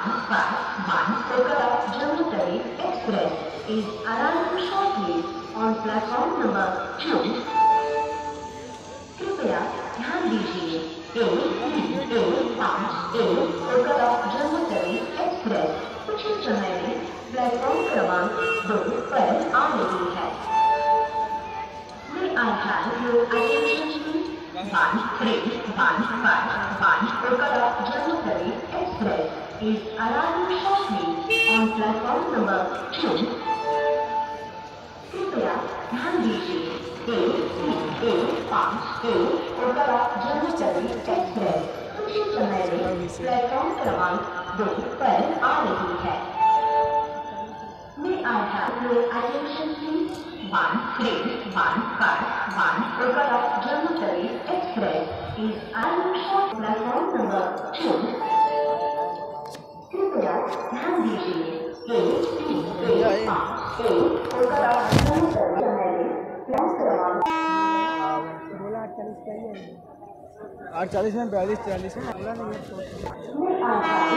Kolkata Jammu Express is arriving shortly on platform number two. कृपया ध्यान दीजिए एक तीन एक पाँच एक कोलकाता जम्मू तवी एक्सप्रेस कुछ ही समय में प्लेटफॉर्म क्रमांक दो पर आ रही है May I have your attention please? One three one five one Kolkata Jammu Tawi is arriving shortly on platform number two. कृपया ध्यान दीजिए एक तीन एक पाँच एक कोलकाता जम्मू तवी एक्सप्रेस कुछ ही समय में प्लेटफॉर्म क्रमांक दो पर आ रही है May I have your attention please? One three one five one Kolkata Jammu Tawi Express is arriving short platform number two. आठ चालीस ही है में बयालीस चालीस में बोला नहीं है।